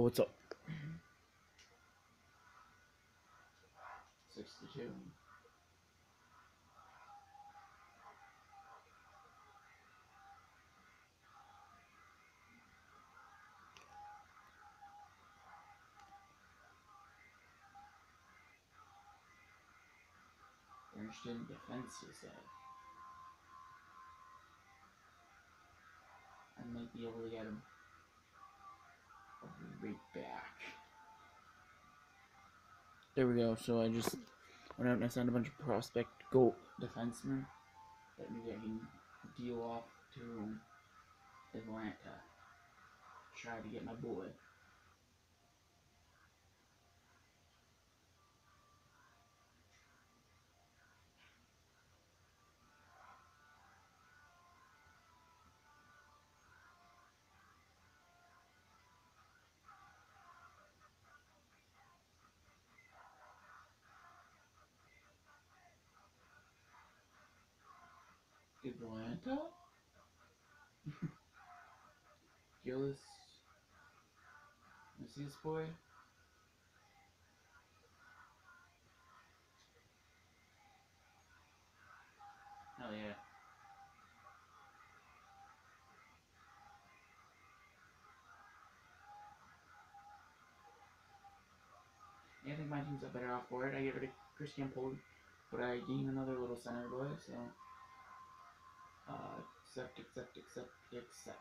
What's up? 62. They're interested in defense, said. I might be able to get him right back. There we go. So I just went out and I signed a bunch of prospect go. defenseman that maybe I can deal off to um, Atlanta. Try to get my boy. Atlanta? Gillis. You see this boy? Hell yeah. Yeah, I think my team's up better off for it. I get rid of Christian Poli, but I gain another little center boy, so. Uh, accept, accept, accept, accept.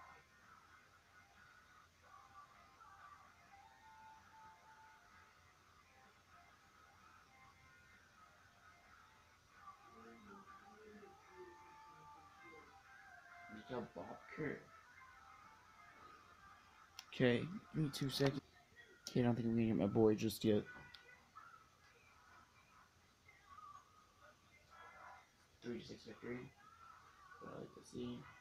Bobker. Okay, give me two seconds. Okay, I don't think I'm gonna get my boy just yet. Three to six victory. What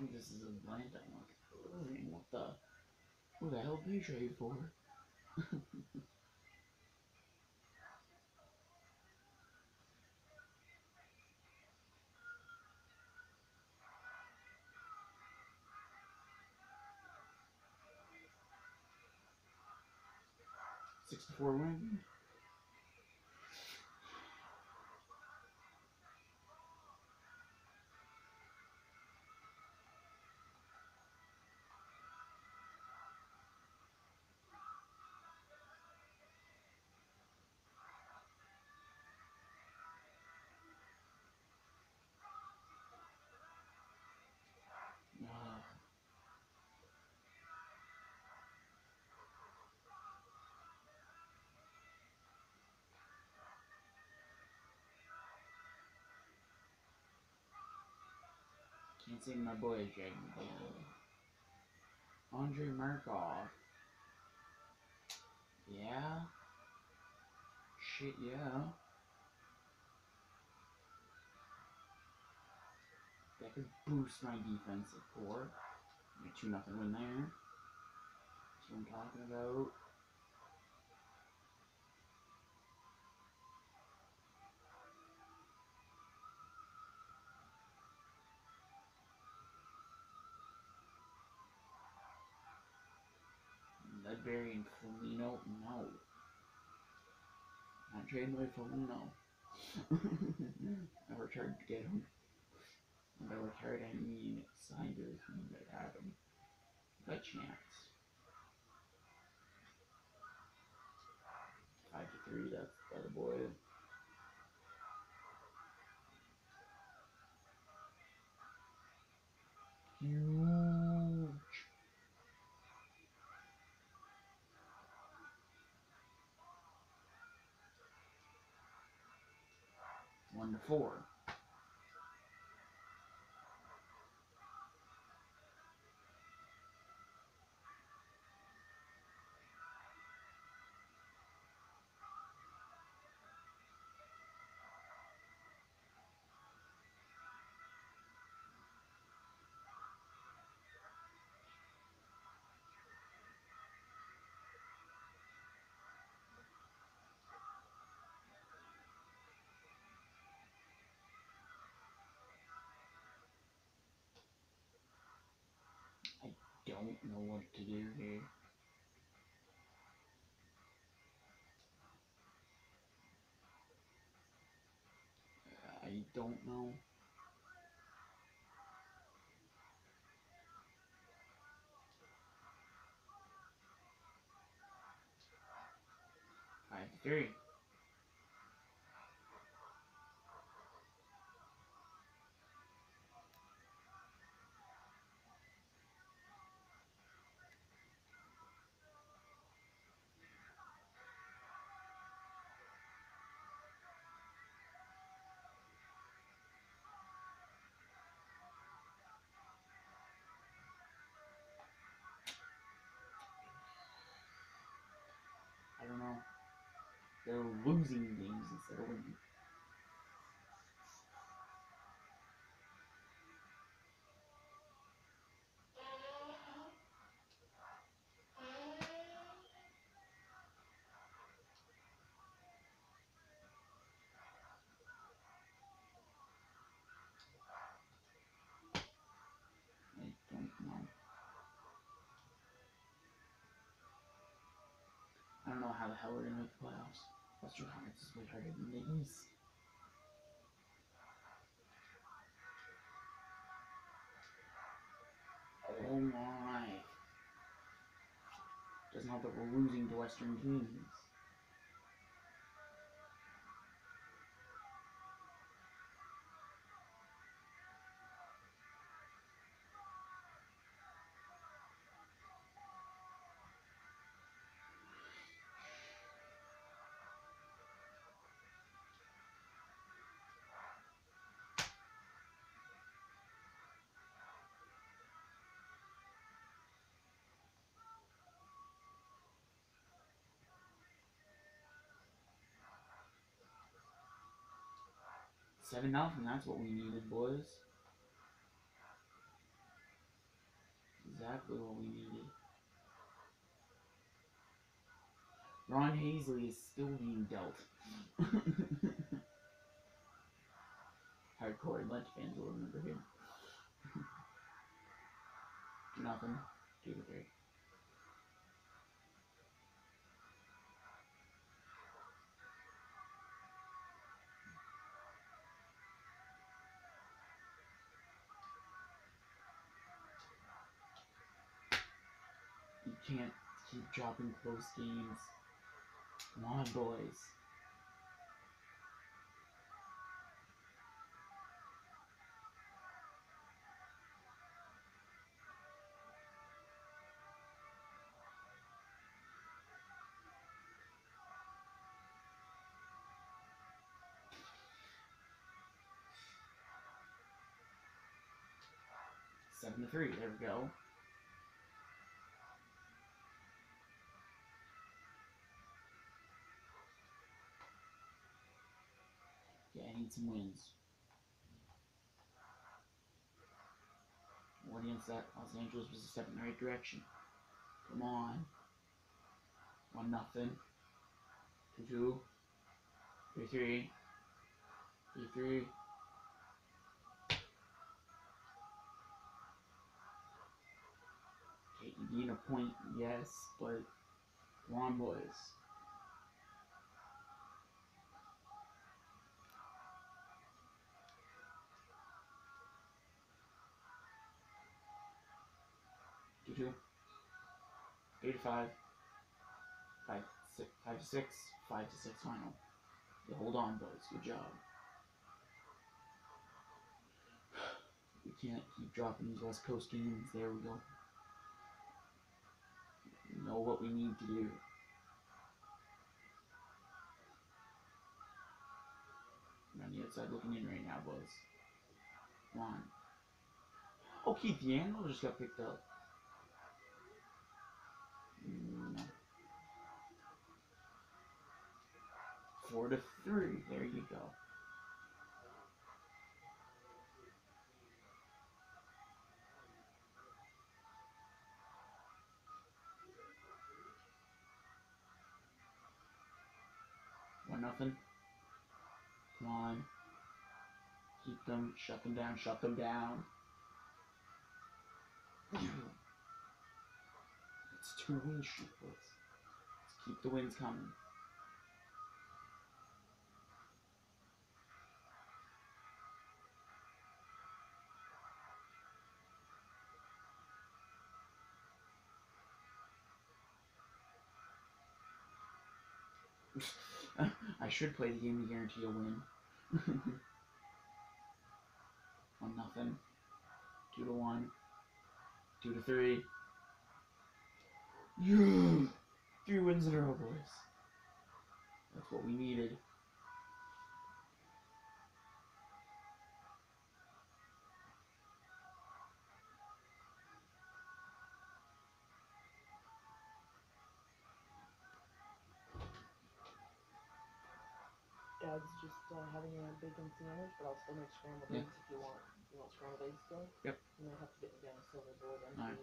think this is Atlanta. I'm like, what the? Who the hell do you trade for? Sixty-four win. Can't say my boy me down. Andre Markov. Yeah. Shit, yeah. That could boost my defensive core. Two nothing win there. That's what I'm talking about. And Foligno, no. Not trading away Foligno. I hard to get him. Worked hard, I mean, signed his team that had him. Got chance. Five to three, that's by the boy. Huge. One to four. Don't know what to do here. I don't know. Five three. Losing games instead of winning. I don't know. How the hell we're gonna make the playoffs. The East. Oh my. Doesn't help that we're losing to Western teams. Seven that's what we needed, boys. Exactly what we needed. Ron Hazley is still being dealt. Hardcore Lunch fans will remember him. Nothing. Two to three. Can't keep dropping close games. Come on, boys. Seven to three. There we go. Wins. Against that Los Angeles was a step in the right direction. Come on. One nothing. Two two. Three three. Three three. Okay, you a point, yes, but come on, boys. Two two. Three to five. Five six five to six. Five to six final. Yeah, hold on, boys. Good job. We can't keep dropping these West Coast games. There we go. We know what we need to do. On the outside looking in right now, boys. Come on. Oh, Keith Yandle just got picked up. Four to three. There you go. One nothing. Come on. Keep them. Shut them down. Shut them down. Two win streak, boys. Let's keep the winds coming. I should play the game to guarantee a win. one nothing. Two to one. Two to three. Yeah! Three wins in a row, boys. That's what we needed. Dad's just uh, having a bacon sandwich, but I'll still make scrambled Yeah. eggs if you want. You want scrambled eggs still? Yep. You might have to get me down a silver bowl then, Alright.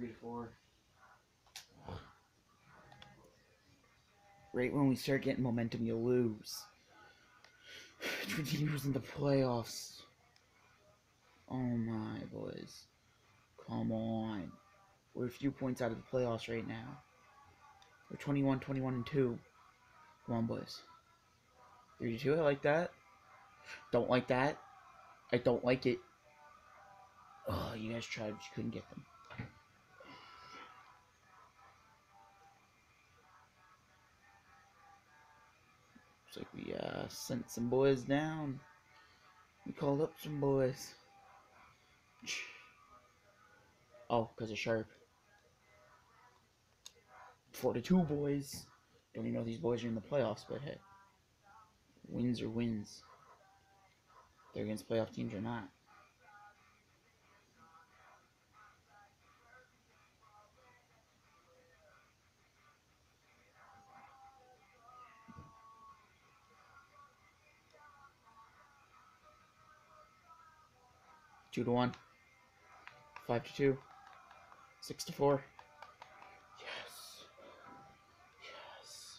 Three to four. Right when we start getting momentum, you lose. Teamers in the playoffs. Oh my boys. Come on. We're a few points out of the playoffs right now. We're 21, 21, and 2. Come on, boys. 3 to 2, I like that. Don't like that. I don't like it. Oh, you guys tried, but you couldn't get them. Looks like we uh, sent some boys down. We called up some boys. Oh, because of Sharp. 42 boys. Don't even know these boys are in the playoffs, but hey. Wins are wins. They're against playoff teams or not. Two to one. Five to two. Six to four. Yes. Yes.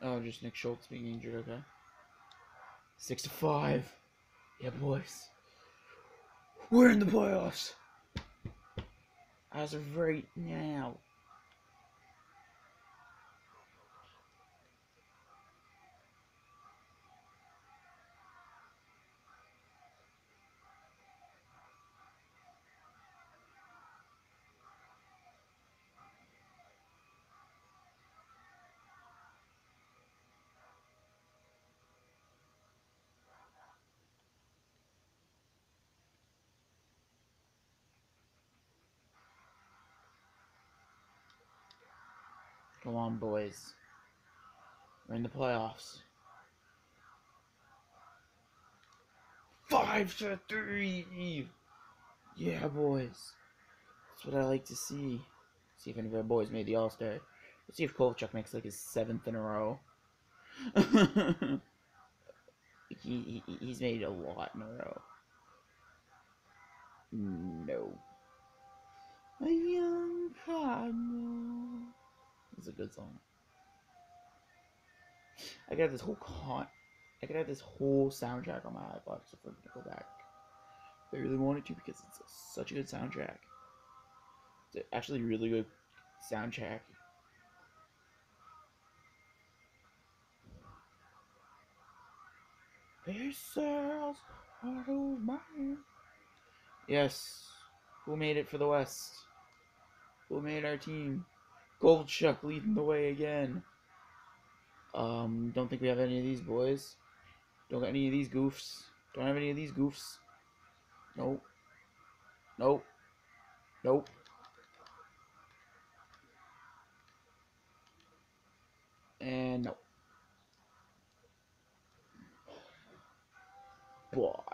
Oh, just Nick Schultz being injured, okay. Six to five. Yeah, boys. We're in the playoffs. As of right now. Come on, boys. We're in the playoffs. Five to three. Yeah, boys. That's what I like to see. See if any of our boys made the All Star. Let's see if Kovalchuk makes like his seventh in a row. he, he he's made a lot in a row. No. A young cardinal. A good song. I got this whole con. I could have this whole soundtrack on my iPod so for Nickelback. If I really wanted to because it's such a good soundtrack. It's actually a really good soundtrack. Pacers are of mine. Yes. Who made it for the West? Who made our team? Goldchuck leading the way again. Um, don't think we have any of these boys. Don't got any of these goofs. Don't have any of these goofs. Nope. Nope. Nope. And no. Blah.